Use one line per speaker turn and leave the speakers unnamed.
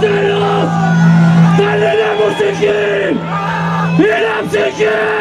teraz! Dalej na muzyki! I na!